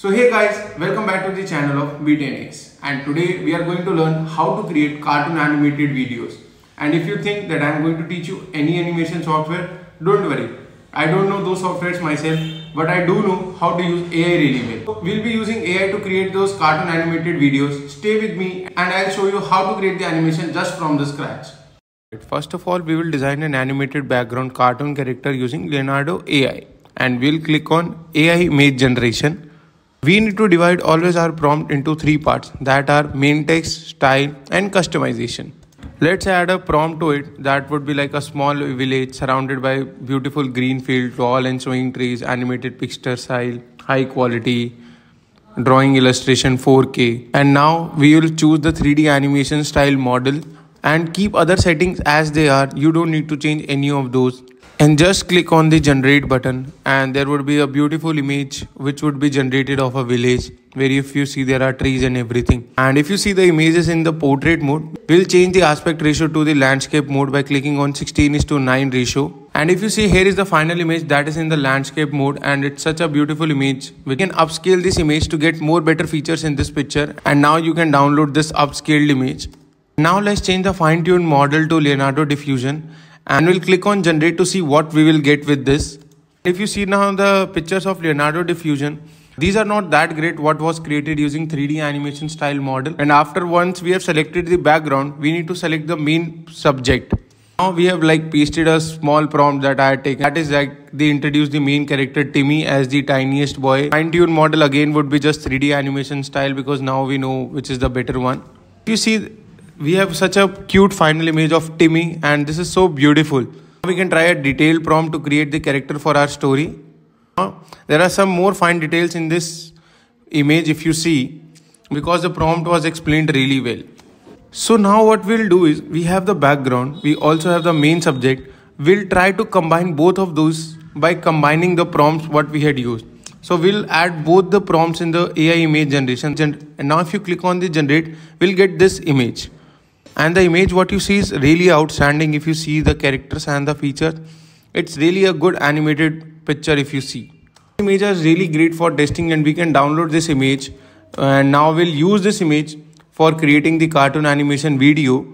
So hey guys, welcome back to the channel of Be10x and today we are going to learn how to create cartoon animated videos. And if you think that I am going to teach you any animation software, don't worry. I don't know those softwares myself, but I do know how to use AI really well. We'll be using AI to create those cartoon animated videos. Stay with me and I'll show you how to create the animation just from the scratch. First of all, we will design an animated background cartoon character using Leonardo AI and we'll click on AI image generation we need to divide always our prompt into three parts that are main text, style and customization. Let's add a prompt to it that would be like a small village surrounded by beautiful green field, tall and swinging trees, animated picture style, high quality, drawing illustration 4K. And now we will choose the 3D animation style model and keep other settings as they are. You don't need to change any of those and just click on the generate button and there would be a beautiful image which would be generated of a village where if you see there are trees and everything. And if you see the images in the portrait mode we'll change the aspect ratio to the landscape mode by clicking on 16 is to 9 ratio. And if you see here is the final image that is in the landscape mode and it's such a beautiful image. We can upscale this image to get more better features in this picture. And now you can download this upscaled image. Now let's change the fine-tuned model to Leonardo Diffusion and we'll click on generate to see what we will get with this. If you see now the pictures of Leonardo diffusion, these are not that great what was created using 3D animation style model. And after once we have selected the background, we need to select the main subject. Now we have like pasted a small prompt that I had taken. That is like they introduce the main character Timmy as the tiniest boy. Fine tune model again would be just 3D animation style because now we know which is the better one. You see we have such a cute final image of Timmy and this is so beautiful. Now We can try a detailed prompt to create the character for our story. Uh, there are some more fine details in this image if you see because the prompt was explained really well. So now what we'll do is we have the background, we also have the main subject. We'll try to combine both of those by combining the prompts what we had used. So we'll add both the prompts in the AI image generation and now if you click on the generate, we'll get this image and the image what you see is really outstanding if you see the characters and the features. It's really a good animated picture if you see. Image is really great for testing and we can download this image. And now we'll use this image for creating the cartoon animation video.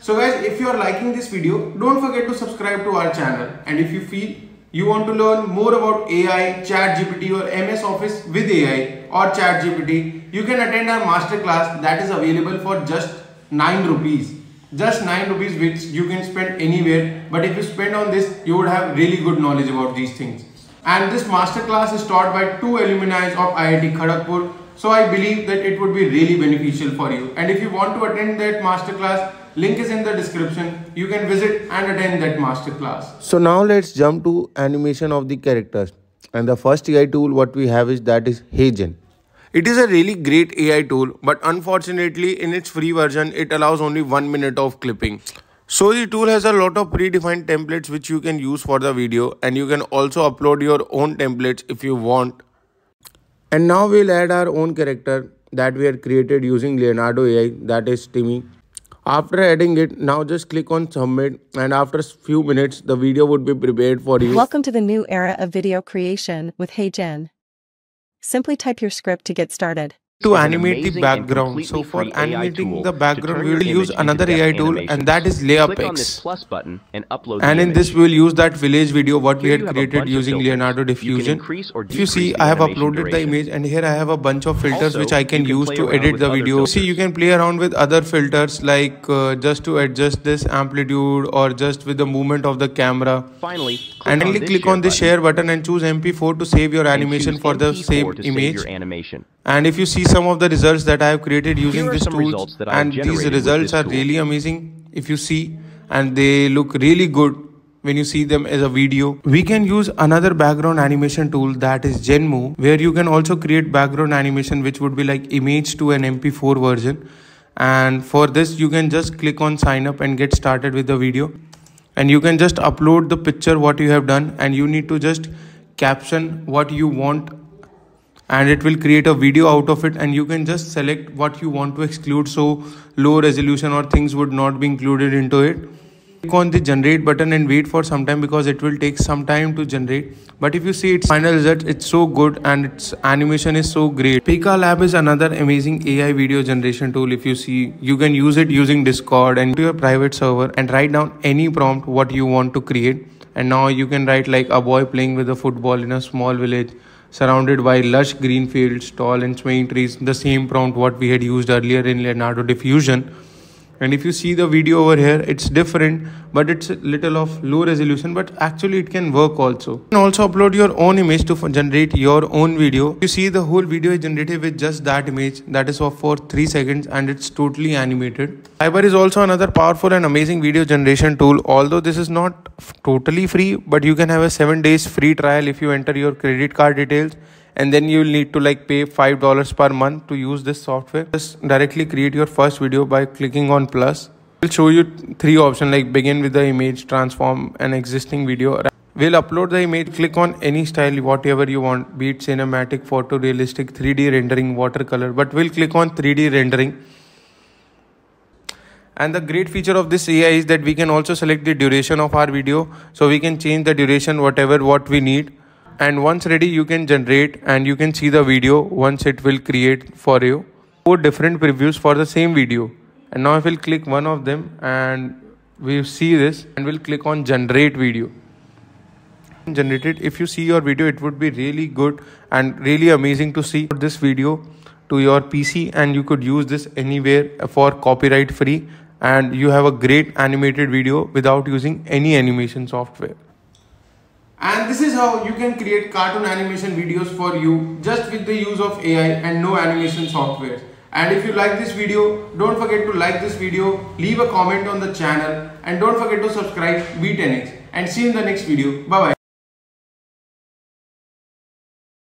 So guys if you are liking this video don't forget to subscribe to our channel. And if you feel you want to learn more about AI, ChatGPT or MS Office with AI or ChatGPT, you can attend our masterclass that is available for just 9 rupees. Just 9 rupees which you can spend anywhere but if you spend on this you would have really good knowledge about these things. And this masterclass is taught by two alumni of IIT Kharagpur so I believe that it would be really beneficial for you. And if you want to attend that masterclass link is in the description. You can visit and attend that masterclass. So now let's jump to animation of the characters. And the first AI tool what we have is that is HeyGen it is a really great AI tool, but unfortunately in its free version, it allows only one minute of clipping. So the tool has a lot of predefined templates which you can use for the video and you can also upload your own templates if you want. And now we'll add our own character that we had created using Leonardo AI that is Timmy. After adding it, now just click on submit and after a few minutes, the video would be prepared for you. Welcome to the new era of video creation with HeyGen. Simply type your script to get started to animate the background. So for animating the background, we will use another AI tool and that is button and upload And in this we will use that village video what we had created using Leonardo Diffusion. If you see, I have uploaded the image and here I have a bunch of filters which I can use to edit the video. See, you can play around with other filters like uh, just to adjust this amplitude or just with the movement of the camera. Finally, and then click on the share button and choose MP4 to save your animation for the same image. And if you see some of the results that I have created using this tool and these results are really amazing. If you see and they look really good when you see them as a video. We can use another background animation tool that is Genmo where you can also create background animation which would be like image to an MP4 version. And for this you can just click on sign up and get started with the video. And you can just upload the picture what you have done and you need to just caption what you want and it will create a video out of it and you can just select what you want to exclude so low resolution or things would not be included into it. Click on the generate button and wait for some time because it will take some time to generate. But if you see its final result it's so good and its animation is so great. Pika lab is another amazing ai video generation tool. If you see you can use it using discord and your private server and write down any prompt what you want to create. And now you can write like a boy playing with a football in a small village surrounded by lush green fields tall and swaying trees the same prompt what we had used earlier in leonardo diffusion and if you see the video over here it's different but it's a little of low resolution but actually it can work also. You can also upload your own image to generate your own video. You see the whole video is generated with just that image that is for 3 seconds and it's totally animated. Kaiber is also another powerful and amazing video generation tool although this is not totally free but you can have a 7 days free trial if you enter your credit card details and then you'll need to like pay five dollars per month to use this software. Just directly create your first video by clicking on plus. We'll show you three options like begin with the image transform an existing video. We'll upload the image. Click on any style whatever you want be it cinematic photorealistic 3d rendering watercolor but we'll click on 3d rendering. And the great feature of this AI is that we can also select the duration of our video. So we can change the duration whatever what we need and once ready you can generate and you can see the video once it will create for you. Four different previews for the same video. And now I will click one of them and we see this and we'll click on generate video. Generated if you see your video it would be really good and really amazing to see this video to your PC and you could use this anywhere for copyright free. And you have a great animated video without using any animation software and this is how you can create cartoon animation videos for you just with the use of AI and no animation software. And if you like this video, don't forget to like this video, leave a comment on the channel and don't forget to subscribe Be10x and see you in the next video. Bye bye.